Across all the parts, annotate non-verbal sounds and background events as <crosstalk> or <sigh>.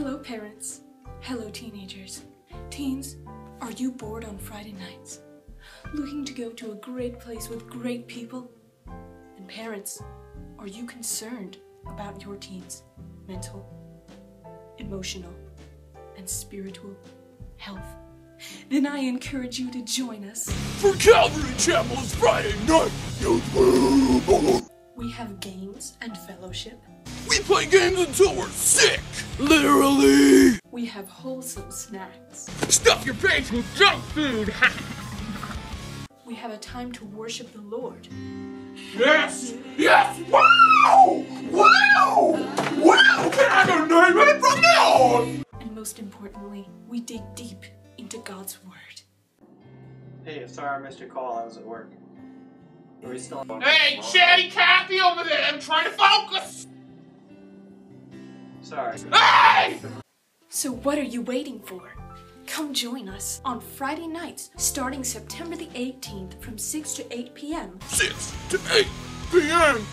Hello, parents. Hello, teenagers. Teens, are you bored on Friday nights? Looking to go to a great place with great people? And parents, are you concerned about your teens' mental, emotional, and spiritual health? Then I encourage you to join us. For Calvary Chapel's Friday night youth Group. We have games and fellowship. We play games until we're sick! Literally! We have wholesome snacks. Stuff your face with junk food! <laughs> We have a time to worship the Lord. yes! Yes! Wow! Wow! Wow! Can I have a name it from now on? And most importantly, we dig deep into God's Word. Hey, sorry I missed your call. I was at work. Are we still on? Hey, Chatty Cathy over there! I'm trying to focus! Sorry. Hey! So what are you waiting for? Come join us on Friday nights starting September the 18th from 6 to 8 p.m. 6 to 8 p.m.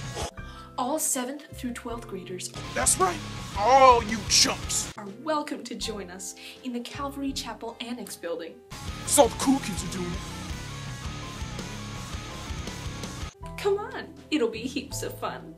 All 7th through 12th graders That's right. All you chumps. are welcome to join us in the Calvary Chapel Annex building. That's all the cool kids are doing. Come on, it'll be heaps of fun.